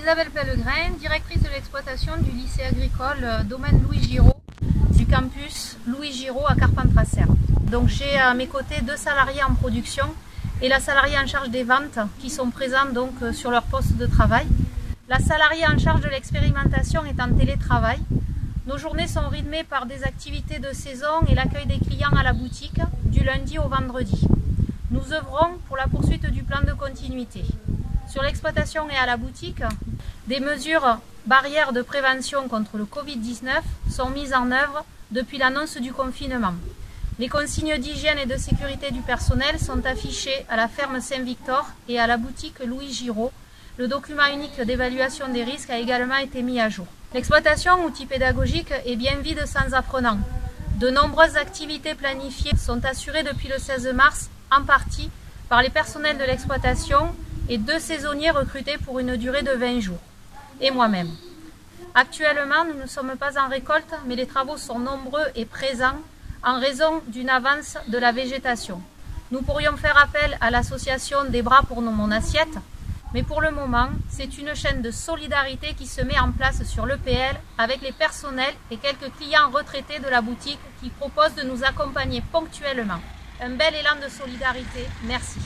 Isabelle Pellegrin, directrice de l'exploitation du lycée agricole euh, Domaine Louis Giraud du campus Louis Giraud à Carpentras-Serre. Donc j'ai à mes côtés deux salariés en production et la salariée en charge des ventes qui sont présents donc euh, sur leur poste de travail. La salariée en charge de l'expérimentation est en télétravail. Nos journées sont rythmées par des activités de saison et l'accueil des clients à la boutique du lundi au vendredi. Nous œuvrons pour la poursuite du plan de continuité. Sur l'exploitation et à la boutique, des mesures barrières de prévention contre le Covid-19 sont mises en œuvre depuis l'annonce du confinement. Les consignes d'hygiène et de sécurité du personnel sont affichées à la ferme Saint-Victor et à la boutique Louis Giraud. Le document unique d'évaluation des risques a également été mis à jour. L'exploitation, outil pédagogique, est bien vide sans apprenants. De nombreuses activités planifiées sont assurées depuis le 16 mars, en partie par les personnels de l'exploitation et deux saisonniers recrutés pour une durée de 20 jours, et moi-même. Actuellement, nous ne sommes pas en récolte, mais les travaux sont nombreux et présents en raison d'une avance de la végétation. Nous pourrions faire appel à l'association des bras pour nos mon assiette, mais pour le moment, c'est une chaîne de solidarité qui se met en place sur l'EPL avec les personnels et quelques clients retraités de la boutique qui proposent de nous accompagner ponctuellement. Un bel élan de solidarité. Merci.